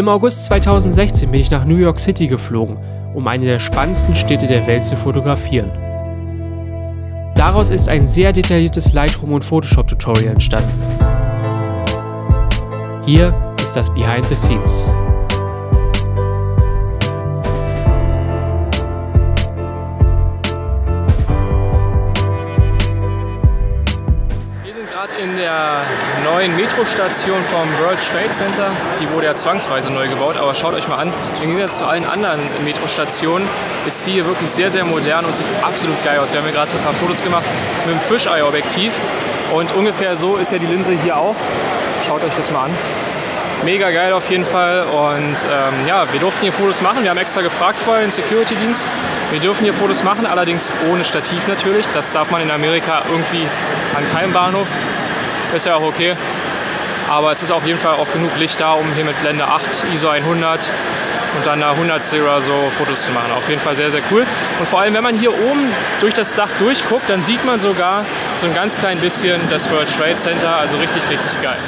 Im August 2016 bin ich nach New York City geflogen, um eine der spannendsten Städte der Welt zu fotografieren. Daraus ist ein sehr detailliertes Lightroom- und Photoshop-Tutorial entstanden. Hier ist das Behind the Scenes. Wir sind gerade in der neuen Metrostation vom World Trade Center. Die wurde ja zwangsweise neu gebaut, aber schaut euch mal an. Im Gegensatz zu allen anderen Metrostationen ist die hier wirklich sehr, sehr modern und sieht absolut geil aus. Wir haben hier gerade so ein paar Fotos gemacht mit dem Fisheye-Objektiv und ungefähr so ist ja die Linse hier auch. Schaut euch das mal an. Mega geil auf jeden Fall und ähm, ja, wir durften hier Fotos machen. Wir haben extra gefragt vorher den Security-Dienst. Wir dürfen hier Fotos machen, allerdings ohne Stativ natürlich. Das darf man in Amerika irgendwie an keinem Bahnhof. Ist ja auch okay. Aber es ist auf jeden Fall auch genug Licht da, um hier mit Blende 8, ISO 100 und dann einer 100 Zero so Fotos zu machen. Auf jeden Fall sehr, sehr cool. Und vor allem, wenn man hier oben durch das Dach durchguckt, dann sieht man sogar so ein ganz klein bisschen das World Trade Center. Also richtig, richtig geil.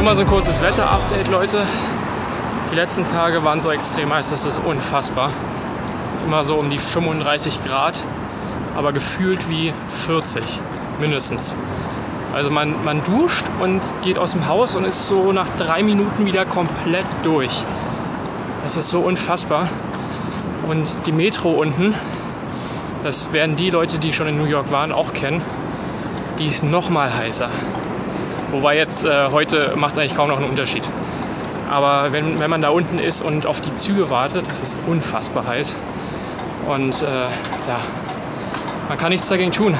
Nur mal so ein kurzes Wetter-Update, Leute. Die letzten Tage waren so extrem heiß, das ist unfassbar. Immer so um die 35 Grad, aber gefühlt wie 40 mindestens. Also man, man duscht und geht aus dem Haus und ist so nach drei Minuten wieder komplett durch. Das ist so unfassbar. Und die Metro unten, das werden die Leute, die schon in New York waren, auch kennen, die ist noch mal heißer. Wobei jetzt äh, heute macht es eigentlich kaum noch einen Unterschied. Aber wenn, wenn man da unten ist und auf die Züge wartet, das ist unfassbar heiß. Und äh, ja, man kann nichts dagegen tun.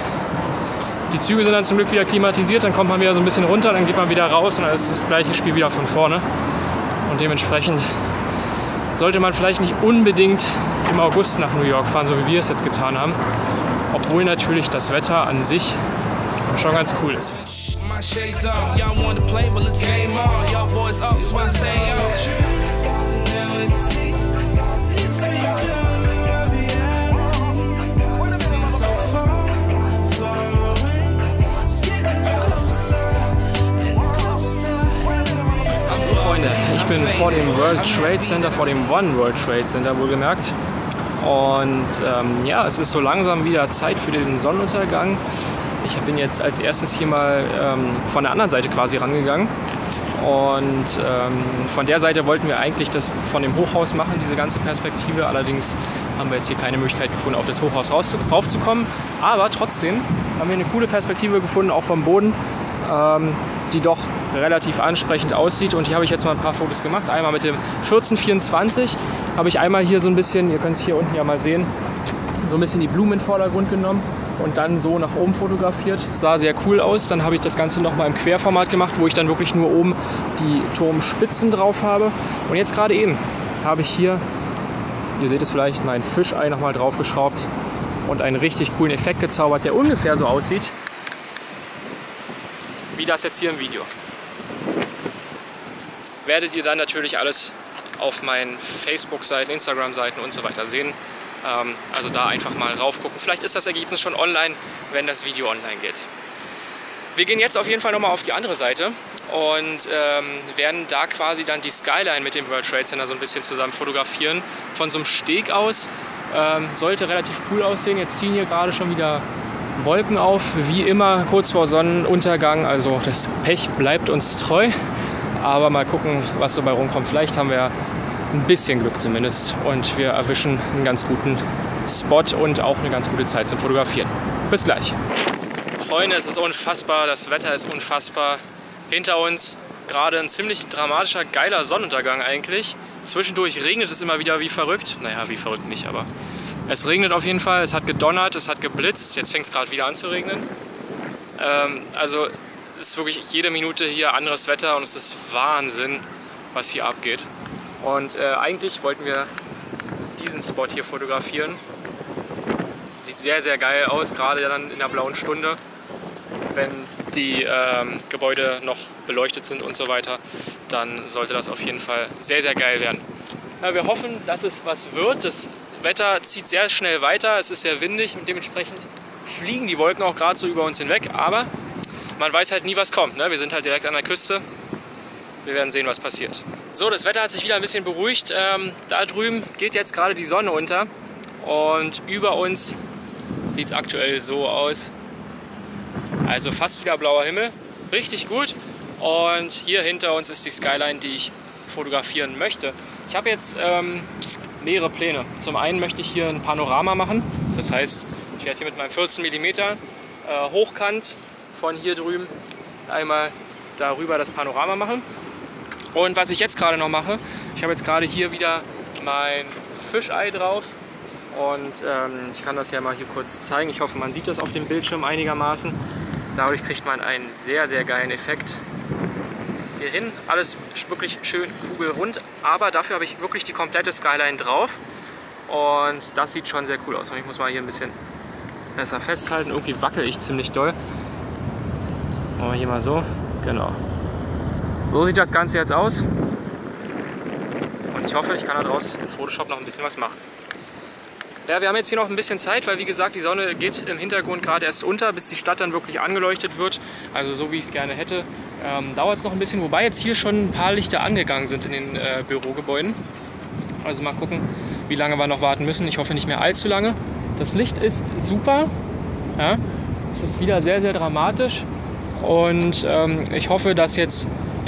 Die Züge sind dann zum Glück wieder klimatisiert, dann kommt man wieder so ein bisschen runter, dann geht man wieder raus und dann ist das gleiche Spiel wieder von vorne. Und dementsprechend sollte man vielleicht nicht unbedingt im August nach New York fahren, so wie wir es jetzt getan haben. Obwohl natürlich das Wetter an sich schon ganz cool ist. My shades on, y'all want to play, but let's game on. Y'all boys up, so I stay on. Seems so far, far away. It's getting closer and closer. So Freunde, ich bin vor dem World Trade Center, vor dem One World Trade Center wohlgemerkt. Und ähm, ja, es ist so langsam wieder Zeit für den Sonnenuntergang. Ich bin jetzt als erstes hier mal ähm, von der anderen Seite quasi rangegangen. Und ähm, von der Seite wollten wir eigentlich das von dem Hochhaus machen, diese ganze Perspektive. Allerdings haben wir jetzt hier keine Möglichkeit gefunden, auf das Hochhaus raufzukommen. Aber trotzdem haben wir eine coole Perspektive gefunden, auch vom Boden, ähm, die doch relativ ansprechend aussieht. Und hier habe ich jetzt mal ein paar Fotos gemacht. Einmal mit dem 1424 habe ich einmal hier so ein bisschen, ihr könnt es hier unten ja mal sehen, so ein bisschen die Blumen in den Vordergrund genommen und dann so nach oben fotografiert. Sah sehr cool aus. Dann habe ich das Ganze nochmal im Querformat gemacht, wo ich dann wirklich nur oben die Turmspitzen drauf habe. Und jetzt gerade eben habe ich hier, ihr seht es vielleicht, mein Fischei nochmal draufgeschraubt und einen richtig coolen Effekt gezaubert, der ungefähr so aussieht, wie das jetzt hier im Video. Werdet ihr dann natürlich alles auf meinen Facebook-Seiten, Instagram-Seiten und so weiter sehen. Ähm, also da einfach mal raufgucken. Vielleicht ist das Ergebnis schon online, wenn das Video online geht. Wir gehen jetzt auf jeden Fall nochmal auf die andere Seite und ähm, werden da quasi dann die Skyline mit dem World Trade Center so ein bisschen zusammen fotografieren. Von so einem Steg aus. Ähm, sollte relativ cool aussehen. Jetzt ziehen hier gerade schon wieder Wolken auf, wie immer kurz vor Sonnenuntergang. Also das Pech bleibt uns treu. Aber mal gucken, was so bei rumkommt. Vielleicht haben wir ein bisschen Glück zumindest und wir erwischen einen ganz guten Spot und auch eine ganz gute Zeit zum Fotografieren. Bis gleich. Freunde, es ist unfassbar, das Wetter ist unfassbar. Hinter uns gerade ein ziemlich dramatischer, geiler Sonnenuntergang eigentlich. Zwischendurch regnet es immer wieder wie verrückt. Naja, wie verrückt nicht, aber es regnet auf jeden Fall. Es hat gedonnert, es hat geblitzt. Jetzt fängt es gerade wieder an zu regnen. Ähm, also ist wirklich jede Minute hier anderes Wetter und es ist Wahnsinn, was hier abgeht. Und äh, eigentlich wollten wir diesen Spot hier fotografieren. Sieht sehr, sehr geil aus, gerade dann in der blauen Stunde, wenn die ähm, Gebäude noch beleuchtet sind und so weiter, dann sollte das auf jeden Fall sehr, sehr geil werden. Ja, wir hoffen, dass es was wird. Das Wetter zieht sehr schnell weiter. Es ist sehr windig und dementsprechend fliegen die Wolken auch gerade so über uns hinweg. Aber man weiß halt nie, was kommt. Ne? Wir sind halt direkt an der Küste. Wir werden sehen, was passiert. So, das Wetter hat sich wieder ein bisschen beruhigt. Ähm, da drüben geht jetzt gerade die Sonne unter. Und über uns sieht es aktuell so aus. Also fast wieder blauer Himmel. Richtig gut. Und hier hinter uns ist die Skyline, die ich fotografieren möchte. Ich habe jetzt ähm, mehrere Pläne. Zum einen möchte ich hier ein Panorama machen. Das heißt, ich werde hier mit meinem 14 mm äh, hochkant von hier drüben einmal darüber das Panorama machen. Und was ich jetzt gerade noch mache, ich habe jetzt gerade hier wieder mein Fischei drauf. Und ähm, ich kann das ja mal hier kurz zeigen. Ich hoffe, man sieht das auf dem Bildschirm einigermaßen. Dadurch kriegt man einen sehr, sehr geilen Effekt hier hin. Alles wirklich schön kugelrund, aber dafür habe ich wirklich die komplette Skyline drauf. Und das sieht schon sehr cool aus. Und ich muss mal hier ein bisschen besser festhalten. Irgendwie wackel ich ziemlich doll. Machen wir hier mal so. Genau. So sieht das Ganze jetzt aus. Und ich hoffe, ich kann daraus in Photoshop noch ein bisschen was machen. Ja, wir haben jetzt hier noch ein bisschen Zeit, weil wie gesagt, die Sonne geht im Hintergrund gerade erst unter, bis die Stadt dann wirklich angeleuchtet wird. Also so wie ich es gerne hätte. Ähm, Dauert es noch ein bisschen, wobei jetzt hier schon ein paar Lichter angegangen sind in den äh, Bürogebäuden. Also mal gucken, wie lange wir noch warten müssen. Ich hoffe nicht mehr allzu lange. Das Licht ist super. Ja, es ist wieder sehr, sehr dramatisch. Und ähm, ich hoffe, dass jetzt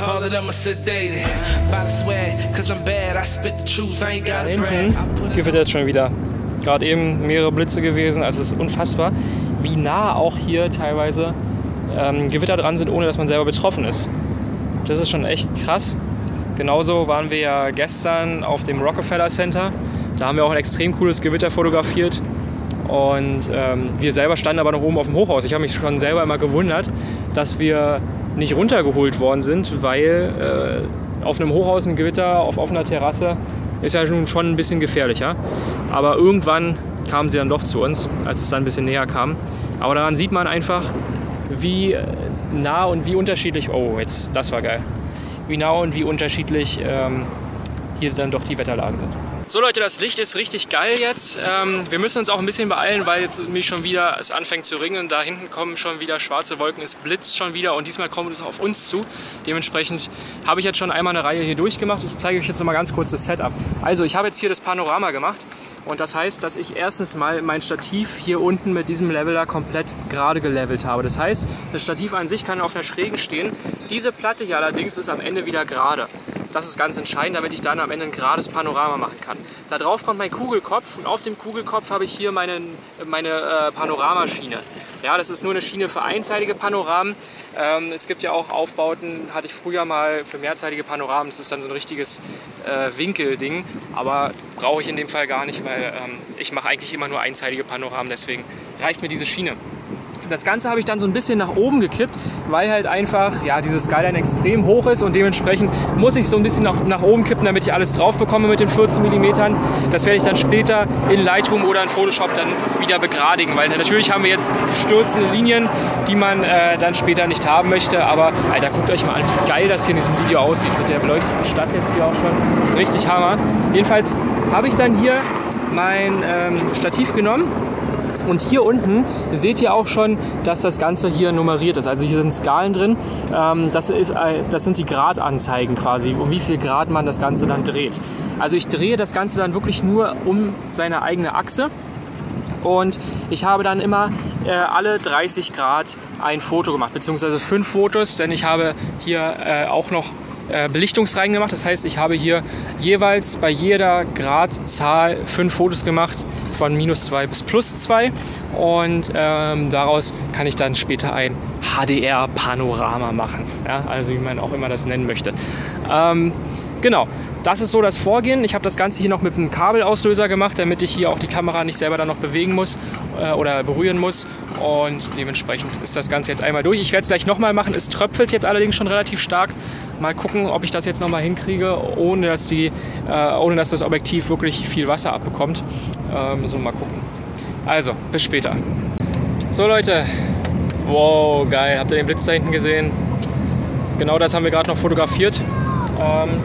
all of them are sedated. By sweat, cause I'm bad. I spit the truth, I ain't gotta brag. hinten gewittert schon wieder. Gerade eben mehrere Blitze gewesen. Also es ist unfassbar, wie nah auch hier teilweise ähm, Gewitter dran sind, ohne dass man selber betroffen ist. Das ist schon echt krass. Genauso waren wir ja gestern auf dem Rockefeller Center. Da haben wir auch ein extrem cooles Gewitter fotografiert. Und ähm, wir selber standen aber noch oben auf dem Hochhaus. Ich habe mich schon selber immer gewundert, dass wir nicht runtergeholt worden sind, weil äh, auf einem Hochhaus ein Gewitter auf offener Terrasse ist ja schon, schon ein bisschen gefährlicher. Aber irgendwann kamen sie dann doch zu uns, als es dann ein bisschen näher kam. Aber daran sieht man einfach, wie äh, nah und wie unterschiedlich. Oh, jetzt das war geil. Wie nah und wie unterschiedlich ähm, hier dann doch die Wetterlagen sind. So Leute, das Licht ist richtig geil jetzt. Ähm, wir müssen uns auch ein bisschen beeilen, weil jetzt mich schon wieder es anfängt zu regnen. Da hinten kommen schon wieder schwarze Wolken, es blitzt schon wieder und diesmal kommt es auf uns zu. Dementsprechend habe ich jetzt schon einmal eine Reihe hier durchgemacht. Ich zeige euch jetzt noch mal ganz kurz das Setup. Also ich habe jetzt hier das Panorama gemacht und das heißt, dass ich erstens mal mein Stativ hier unten mit diesem Leveler komplett gerade gelevelt habe. Das heißt, das Stativ an sich kann auf einer Schrägen stehen. Diese Platte hier allerdings ist am Ende wieder gerade. Das ist ganz entscheidend, damit ich dann am Ende ein gerades Panorama machen kann. Da drauf kommt mein Kugelkopf und auf dem Kugelkopf habe ich hier meine, meine äh, Panoramaschiene. Ja, das ist nur eine Schiene für einseitige Panoramen. Ähm, es gibt ja auch Aufbauten, hatte ich früher mal für mehrzeitige Panoramen. Das ist dann so ein richtiges äh, Winkelding, aber brauche ich in dem Fall gar nicht, weil ähm, ich mache eigentlich immer nur einseitige Panoramen. Deswegen reicht mir diese Schiene. Das Ganze habe ich dann so ein bisschen nach oben gekippt, weil halt einfach ja, dieses Skyline extrem hoch ist und dementsprechend muss ich so ein bisschen nach, nach oben kippen, damit ich alles drauf bekomme mit den 14 mm. Das werde ich dann später in Lightroom oder in Photoshop dann wieder begradigen, weil natürlich haben wir jetzt stürzende Linien, die man äh, dann später nicht haben möchte. Aber Alter, guckt euch mal an, wie geil das hier in diesem Video aussieht mit der beleuchteten Stadt jetzt hier auch schon. Richtig Hammer. Jedenfalls habe ich dann hier mein ähm, Stativ genommen und hier unten seht ihr auch schon, dass das Ganze hier nummeriert ist. Also hier sind Skalen drin. Ähm, das, ist, äh, das sind die Gradanzeigen quasi, um wie viel Grad man das Ganze dann dreht. Also ich drehe das Ganze dann wirklich nur um seine eigene Achse. Und ich habe dann immer äh, alle 30 Grad ein Foto gemacht, beziehungsweise fünf Fotos, denn ich habe hier äh, auch noch Belichtungsreihen gemacht. Das heißt, ich habe hier jeweils bei jeder Gradzahl fünf Fotos gemacht, von minus 2 bis plus 2. Und ähm, daraus kann ich dann später ein HDR-Panorama machen. Ja? Also wie man auch immer das nennen möchte. Ähm, genau. Das ist so das Vorgehen. Ich habe das Ganze hier noch mit einem Kabelauslöser gemacht, damit ich hier auch die Kamera nicht selber dann noch bewegen muss äh, oder berühren muss. Und dementsprechend ist das Ganze jetzt einmal durch. Ich werde es gleich nochmal machen. Es tröpfelt jetzt allerdings schon relativ stark. Mal gucken, ob ich das jetzt nochmal hinkriege, ohne dass, die, äh, ohne dass das Objektiv wirklich viel Wasser abbekommt. Ähm, so, mal gucken. Also, bis später. So Leute, wow, geil. Habt ihr den Blitz da hinten gesehen? Genau das haben wir gerade noch fotografiert. Ähm,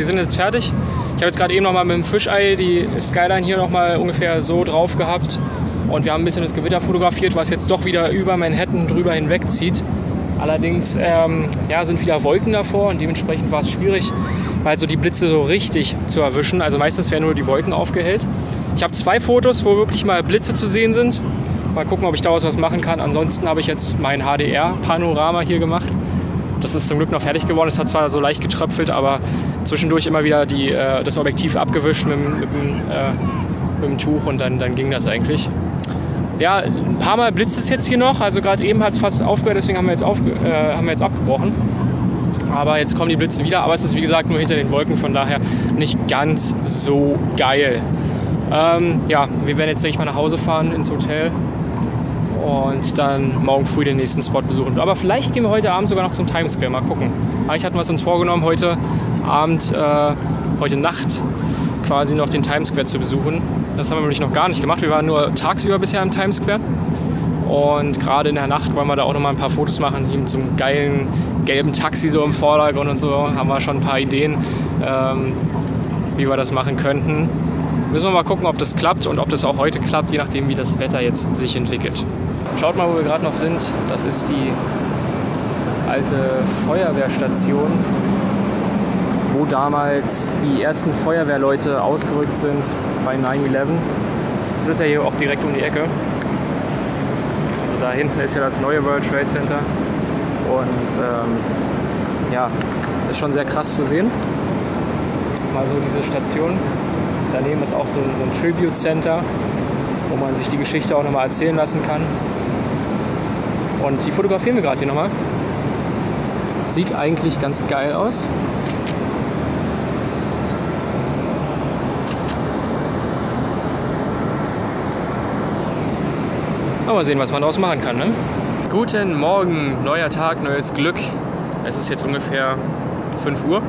wir sind jetzt fertig. Ich habe jetzt gerade eben noch mal mit dem Fischei die Skyline hier noch mal ungefähr so drauf gehabt. Und wir haben ein bisschen das Gewitter fotografiert, was jetzt doch wieder über Manhattan drüber hinwegzieht. Allerdings ähm, ja, sind wieder Wolken davor und dementsprechend war es schwierig, mal so die Blitze so richtig zu erwischen. Also meistens werden nur die Wolken aufgehellt. Ich habe zwei Fotos, wo wirklich mal Blitze zu sehen sind. Mal gucken, ob ich daraus was machen kann. Ansonsten habe ich jetzt mein HDR-Panorama hier gemacht. Das ist zum Glück noch fertig geworden. Es hat zwar so leicht getröpfelt, aber zwischendurch immer wieder die, äh, das Objektiv abgewischt mit, mit, äh, mit dem Tuch und dann, dann ging das eigentlich. Ja, ein paar Mal blitzt es jetzt hier noch. Also gerade eben hat es fast aufgehört, deswegen haben wir, jetzt aufge äh, haben wir jetzt abgebrochen. Aber jetzt kommen die Blitze wieder. Aber es ist wie gesagt nur hinter den Wolken, von daher nicht ganz so geil. Ähm, ja, wir werden jetzt, denke ich mal, nach Hause fahren ins Hotel und dann morgen früh den nächsten Spot besuchen. Aber vielleicht gehen wir heute Abend sogar noch zum Times Square. Mal gucken. Eigentlich hatten wir es uns vorgenommen, heute Abend, äh, heute Nacht quasi noch den Times Square zu besuchen. Das haben wir nämlich noch gar nicht gemacht. Wir waren nur tagsüber bisher im Times Square. Und gerade in der Nacht wollen wir da auch noch mal ein paar Fotos machen. Hier mit so einem geilen gelben Taxi so im Vordergrund und so. Haben wir schon ein paar Ideen, ähm, wie wir das machen könnten. Müssen wir mal gucken, ob das klappt und ob das auch heute klappt, je nachdem, wie das Wetter jetzt sich entwickelt. Schaut mal, wo wir gerade noch sind. Das ist die alte Feuerwehrstation, wo damals die ersten Feuerwehrleute ausgerückt sind bei 9-11. Das ist ja hier auch direkt um die Ecke. Also da hinten ist ja das neue World Trade Center. Und ähm, ja, ist schon sehr krass zu sehen. Mal so diese Station. Daneben ist auch so, so ein Tribute Center, wo man sich die Geschichte auch nochmal erzählen lassen kann. Und die fotografieren wir gerade hier nochmal. Sieht eigentlich ganz geil aus. Mal sehen, was man daraus machen kann. Ne? Guten Morgen, neuer Tag, neues Glück. Es ist jetzt ungefähr 5 Uhr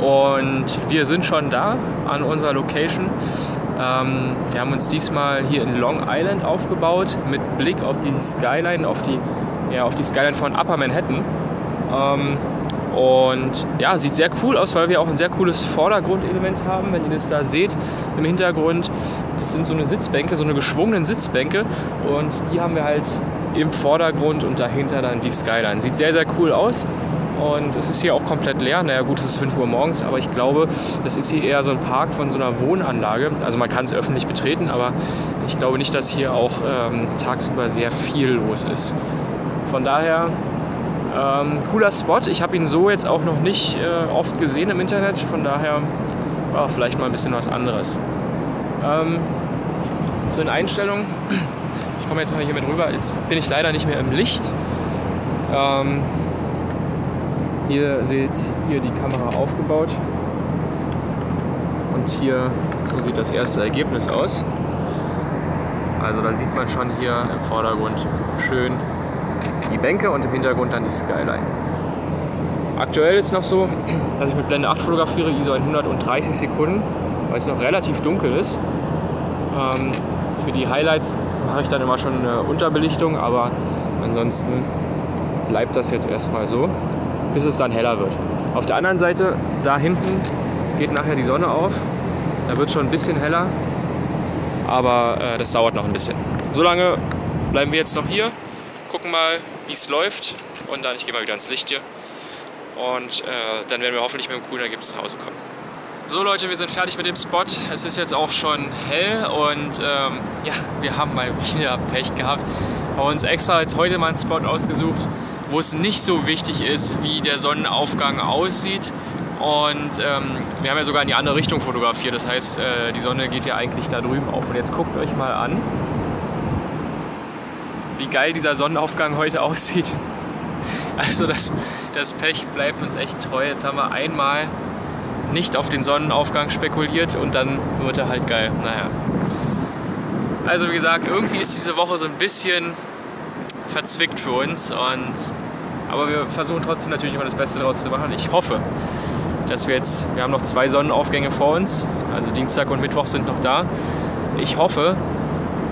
und wir sind schon da an unserer Location. Ähm, wir haben uns diesmal hier in Long Island aufgebaut mit Blick auf die Skyline, auf die, ja, auf die Skyline von Upper Manhattan. Ähm, und ja, sieht sehr cool aus, weil wir auch ein sehr cooles Vordergrundelement haben. Wenn ihr das da seht im Hintergrund, das sind so eine Sitzbänke, so eine geschwungenen Sitzbänke. Und die haben wir halt im Vordergrund und dahinter dann die Skyline. Sieht sehr, sehr cool aus. Und es ist hier auch komplett leer. Naja, gut, es ist 5 Uhr morgens, aber ich glaube, das ist hier eher so ein Park von so einer Wohnanlage. Also man kann es öffentlich betreten, aber ich glaube nicht, dass hier auch ähm, tagsüber sehr viel los ist. Von daher ähm, cooler Spot. Ich habe ihn so jetzt auch noch nicht äh, oft gesehen im Internet. Von daher ja, vielleicht mal ein bisschen was anderes. Ähm, so in Einstellungen. Ich komme jetzt mal hier mit rüber. Jetzt bin ich leider nicht mehr im Licht. Ähm, hier seht ihr die Kamera aufgebaut. Und hier, so sieht das erste Ergebnis aus. Also da sieht man schon hier im Vordergrund schön die Bänke und im Hintergrund dann die Skyline. Aktuell ist es noch so, dass ich mit Blende 8 fotografiere, ISO 130 Sekunden, weil es noch relativ dunkel ist. Ähm, für die Highlights mache ich dann immer schon eine Unterbelichtung, aber ansonsten bleibt das jetzt erstmal so bis es dann heller wird. Auf der anderen Seite, da hinten, geht nachher die Sonne auf. Da wird schon ein bisschen heller, aber äh, das dauert noch ein bisschen. Solange bleiben wir jetzt noch hier, gucken mal, wie es läuft und dann, ich gehe mal wieder ins Licht hier. Und äh, dann werden wir hoffentlich mit einem coolen Ergebnis nach Hause kommen. So Leute, wir sind fertig mit dem Spot. Es ist jetzt auch schon hell und ähm, ja, wir haben mal wieder Pech gehabt. Haben uns extra jetzt heute mal einen Spot ausgesucht, wo es nicht so wichtig ist, wie der Sonnenaufgang aussieht. Und ähm, wir haben ja sogar in die andere Richtung fotografiert. Das heißt, äh, die Sonne geht ja eigentlich da drüben auf. Und jetzt guckt euch mal an, wie geil dieser Sonnenaufgang heute aussieht. Also das, das Pech bleibt uns echt treu. Jetzt haben wir einmal nicht auf den Sonnenaufgang spekuliert und dann wird er halt geil. Naja. Also wie gesagt, irgendwie ist diese Woche so ein bisschen verzwickt für uns. Und, aber wir versuchen trotzdem natürlich immer das Beste daraus zu machen. Ich hoffe, dass wir jetzt, wir haben noch zwei Sonnenaufgänge vor uns, also Dienstag und Mittwoch sind noch da. Ich hoffe,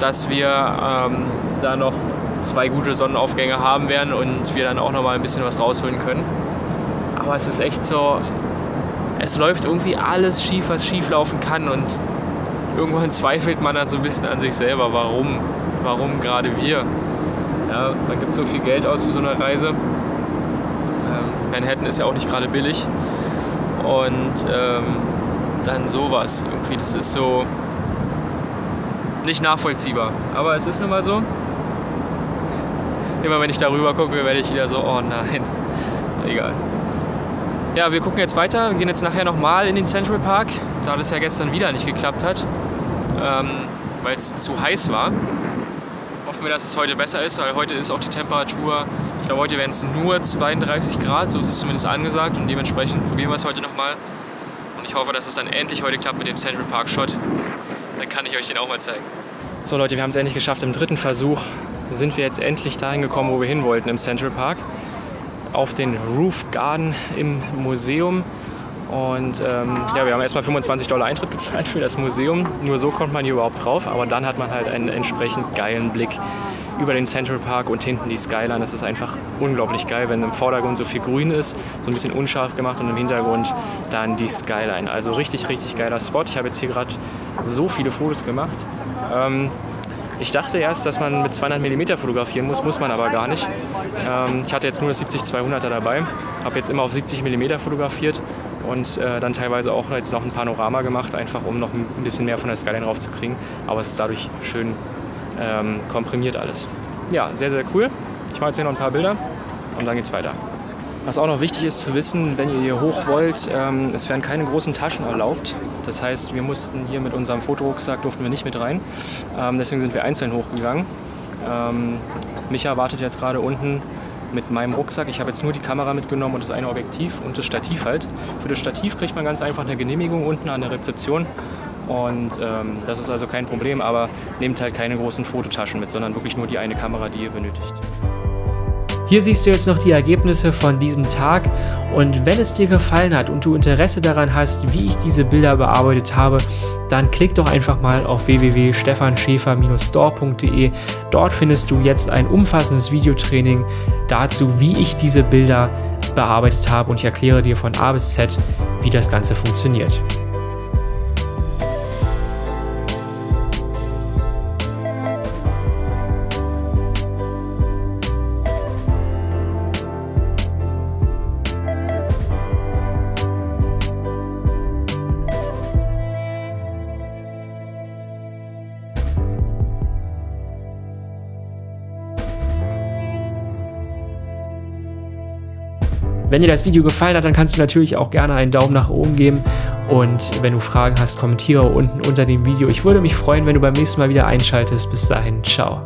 dass wir ähm, da noch zwei gute Sonnenaufgänge haben werden und wir dann auch noch mal ein bisschen was rausholen können. Aber es ist echt so, es läuft irgendwie alles schief, was schief laufen kann und irgendwann zweifelt man dann so ein bisschen an sich selber, warum, warum gerade wir. Ja, man gibt so viel Geld aus für so eine Reise. Ähm, Manhattan ist ja auch nicht gerade billig. Und ähm, dann sowas. Irgendwie, das ist so nicht nachvollziehbar. Aber es ist nun mal so. Immer wenn ich darüber gucke, werde ich wieder so, oh nein. Egal. Ja, wir gucken jetzt weiter. Wir gehen jetzt nachher nochmal in den Central Park, da das ja gestern wieder nicht geklappt hat, ähm, weil es zu heiß war. Hoffen wir, dass es heute besser ist, weil heute ist auch die Temperatur, ich glaube, heute werden es nur 32 Grad, so ist es zumindest angesagt und dementsprechend probieren wir es heute nochmal. Und ich hoffe, dass es dann endlich heute klappt mit dem Central Park Shot. Dann kann ich euch den auch mal zeigen. So Leute, wir haben es endlich geschafft. Im dritten Versuch sind wir jetzt endlich dahin gekommen, wo wir hin wollten im Central Park auf den Roof Garden im Museum. Und ähm, ja, wir haben erstmal 25 Dollar Eintritt bezahlt für das Museum. Nur so kommt man hier überhaupt drauf. Aber dann hat man halt einen entsprechend geilen Blick über den Central Park und hinten die Skyline. Das ist einfach unglaublich geil, wenn im Vordergrund so viel Grün ist, so ein bisschen unscharf gemacht und im Hintergrund dann die Skyline. Also richtig, richtig geiler Spot. Ich habe jetzt hier gerade so viele Fotos gemacht. Ähm, ich dachte erst, dass man mit 200 mm fotografieren muss, muss man aber gar nicht. Ähm, ich hatte jetzt nur das 70-200er dabei, habe jetzt immer auf 70 mm fotografiert und äh, dann teilweise auch jetzt noch ein Panorama gemacht, einfach um noch ein bisschen mehr von der Skyline raufzukriegen. Aber es ist dadurch schön ähm, komprimiert alles. Ja, sehr, sehr cool. Ich mache jetzt hier noch ein paar Bilder und dann geht's weiter. Was auch noch wichtig ist zu wissen, wenn ihr hier hoch wollt, ähm, es werden keine großen Taschen erlaubt. Das heißt, wir mussten hier mit unserem Fotorucksack, durften wir nicht mit rein. Ähm, deswegen sind wir einzeln hochgegangen. Ähm, Micha wartet jetzt gerade unten mit meinem Rucksack. Ich habe jetzt nur die Kamera mitgenommen und das eine Objektiv und das Stativ halt. Für das Stativ kriegt man ganz einfach eine Genehmigung unten an der Rezeption. Und ähm, das ist also kein Problem, aber nehmt halt keine großen Fototaschen mit, sondern wirklich nur die eine Kamera, die ihr benötigt. Hier siehst du jetzt noch die Ergebnisse von diesem Tag und wenn es dir gefallen hat und du Interesse daran hast, wie ich diese Bilder bearbeitet habe, dann klick doch einfach mal auf www.stefanschäfer-store.de. Dort findest du jetzt ein umfassendes Videotraining dazu, wie ich diese Bilder bearbeitet habe und ich erkläre dir von A bis Z, wie das Ganze funktioniert. Wenn dir das Video gefallen hat, dann kannst du natürlich auch gerne einen Daumen nach oben geben. Und wenn du Fragen hast, kommentiere unten unter dem Video. Ich würde mich freuen, wenn du beim nächsten Mal wieder einschaltest. Bis dahin, ciao.